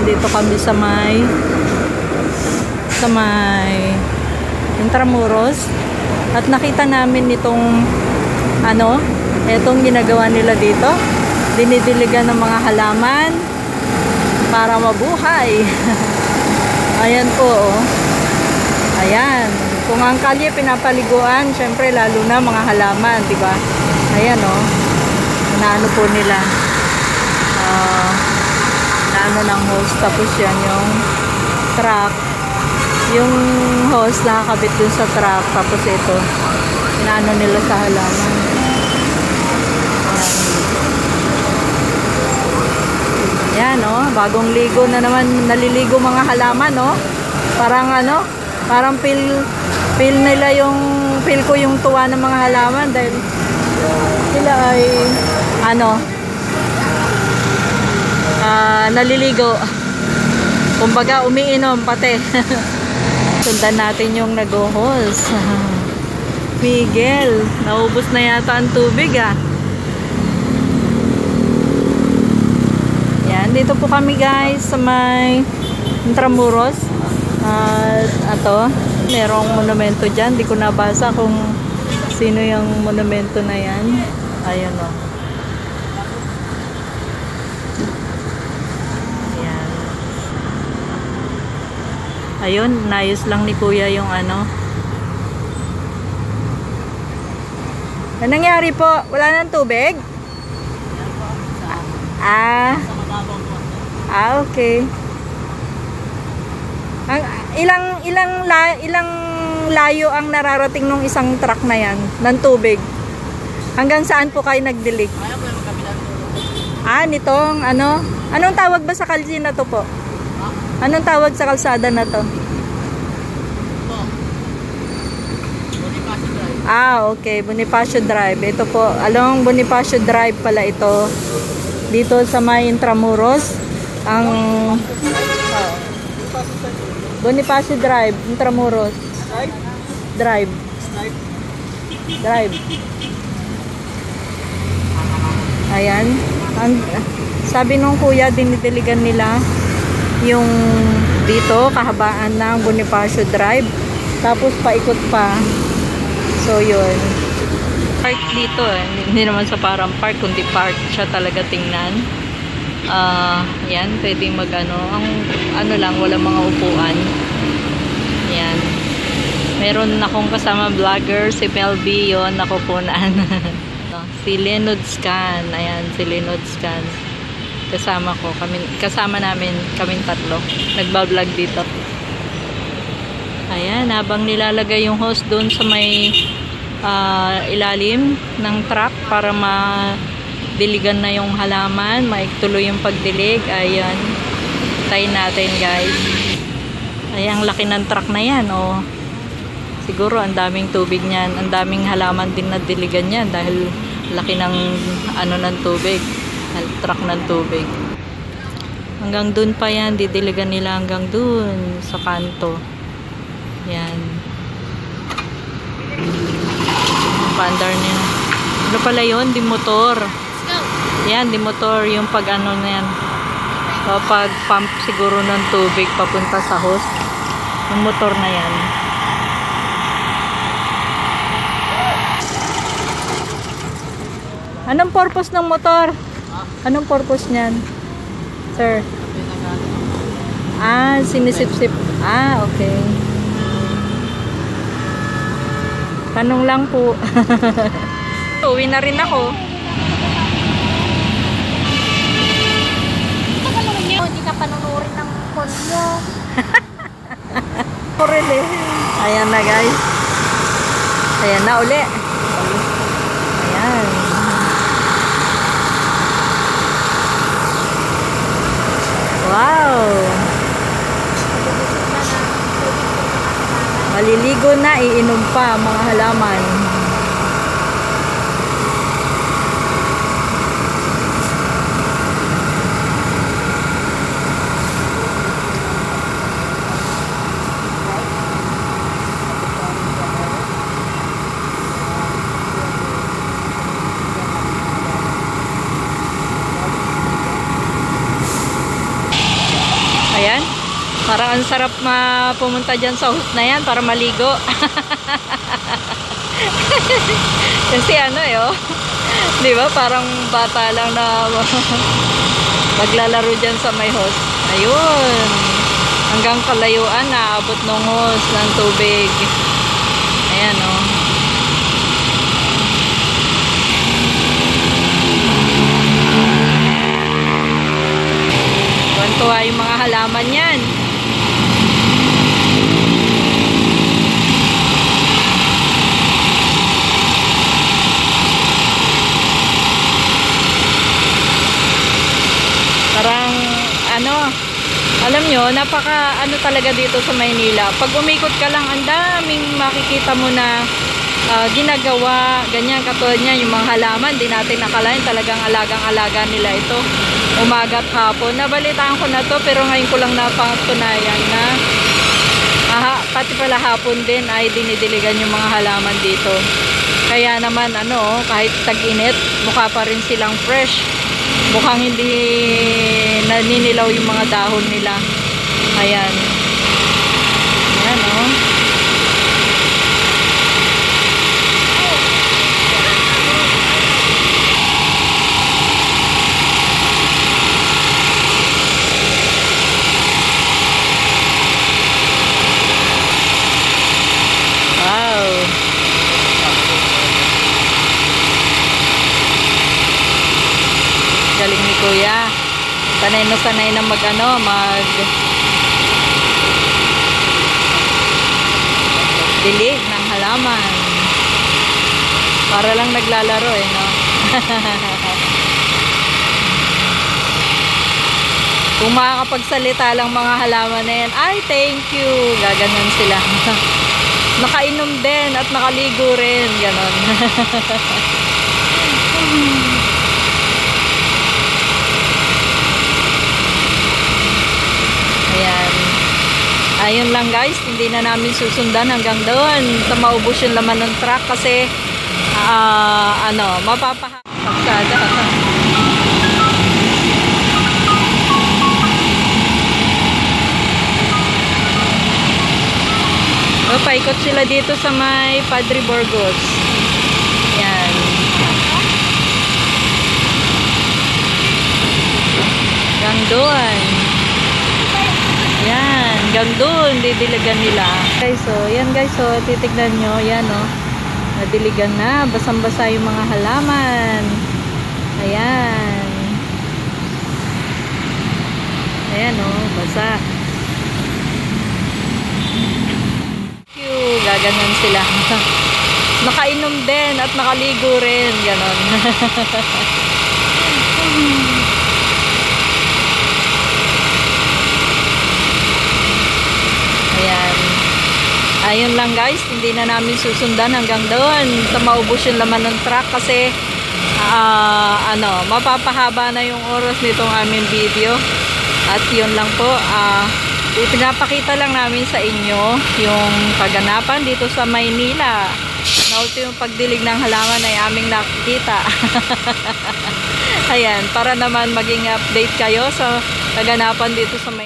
nandito kami sa may sa may Intramuros at nakita namin itong ano, etong ginagawa nila dito. Dinidiligan ng mga halaman para mabuhay. Ayan po, oh. Ayan. Kung ang kalye pinapaliguan, syempre lalo na mga halaman, di ba? Ayan, oh. Naano po nila. Naano ng hose. Tapos yan yung truck. Yung hose nakakabit dun sa truck. Tapos ito, inaano nila sa halaman. Yan, oh. Bagong ligo na naman. Naliligo mga halaman, oh. Parang ano, parang feel, feel nila yung, feel ko yung tuwa ng mga halaman dahil sila ay, ano, ah, naliligo. Kumbaga, umiinom pati. Sundan natin yung nag-hose. Miguel, naubos na yata ang tubig ah. Yan, dito po kami guys sa may Intramuros. At ato, merong monumento dyan. Di ko nabasa kung sino yung monumento na yan. Ayan o. Ayan. Ayun, nayos lang ni kuya yung ano. Ano nangyari po? Wala nang tubig? Ah. Ah, okay. Ang ilang ilang la, ilang layo ang nararating nung isang truck na 'yan ng tubig. Hanggang saan po kayo nagdilig? Ah, nitong ano? Anong tawag ba sa kalsada na to po? Anong tawag sa kalsada na to? Ah, okay. Bonifacio Drive. Ito po, along Bonifacio Drive pala ito. Dito sa may Intramuros. Ang Bonifacio Drive, Intramuros. Drive. Drive. Ayan. Ang, sabi nung kuya, dinidiligan nila yung dito, kahabaan ng Bonifacio Drive. Tapos paikot pa. So, yun. Park dito eh. Hindi naman sa parang park, kundi park siya talaga tingnan. Ah, yan, pwedeng mag ano, ang ano lang, wala mga upuan. Yan. Meron akong kasama vlogger, si Melby, yon ako po na no, si Lenod Scan. Ayan, si Lenod Scan. Kasama ko, kami, kasama namin, kaming tatlo. Nagba-vlog dito. Ayan, habang nilalagay yung hose doon sa may ah, ilalim ng truck para madiligan na yung halaman, maiktuloy yung pagdilig. Ayan, tayo natin guys. Ayan, laki ng truck na yan, oh. Siguro, ang daming tubig niyan. Ang daming halaman din na diligan yan dahil laki ng ano ng tubig. Truck ng tubig. Hanggang dun pa yan, didiligan nila hanggang dun sa kanto. Yan. Pandar nila. Ano pala yun? Di motor. Yan, di motor. Yung pag ano na yan. Kapag pump siguro ng tubig papunta sa hose. Yung motor na yan. Anong purpose ng motor? Anong purpose niyan? Sir? Ah, sinisip-sip. Ah, okay. Tanong lang po. Uwi na rin ako. Hindi ka panunurin ng phone mo. Eh. Ayan na guys. Ayan na uli. maligo na, iinom pa mga halaman. Ayan. Parang ang sarap ma dyan sa host na yan para maligo. Kasi ano eh, oh. Di ba? Parang bata lang na maglalaro dyan sa may host. Ayun. Hanggang kalayuan, naabot ng host ng tubig. Ayan, oh. Tuwan-tuwa yung mga halaman yan. Parang, ano, alam nyo, napaka, ano talaga dito sa Maynila. Pag umikot ka lang, ang daming makikita mo na ah, ginagawa, ganyan, katulad niya, yung mga halaman, di natin nakalain, talagang alagang-alaga nila ito. Umagat hapon. Nabalitaan ko na to, pero ngayon ko lang napatunayan na aha, pati pala hapon din ay dinidiligan yung mga halaman dito. Kaya naman, ano, kahit tag-init, mukha pa rin silang fresh. Mukhang hindi naninilaw yung mga dahon nila. Ayan oh. Wow. Galing ni Kuya. Sanay na sanay na mag ano, mag dilig ng halaman. Para lang naglalaro eh, no? Kung makakapagsalita lang mga halaman na yan, ay, thank you. Gaganon sila. Nakainom din at nakaligo rin. Ganon. Ayan. Ayun lang guys, hindi na namin susundan hanggang doon sa maubos yung laman ng truck kasi ah, ano, mapapahaksada. So, paikot sila dito sa may Padre Burgos. Yan. Hanggang doon. Hanggang doon, didiligan nila. Guys, so, yan guys, so, titignan nyo, yan, oh. Nadiligan na, basang-basa yung mga halaman. Ayan. Ayan, oh, basa. Gaganon sila. Nakainom din at nakaligo rin, ganon. Ayan. Ayun lang guys, hindi na namin susundan hanggang doon sa maubos yung laman ng truck kasi ah, ano, mapapahaba na yung oras nitong aming video. At yun lang po, ah, ipinapakita lang namin sa inyo yung kaganapan dito sa Maynila. Na ultimo pagdilig ng halaman ay aming nakikita. Ayan, para naman maging update kayo sa kaganapan dito sa Maynila.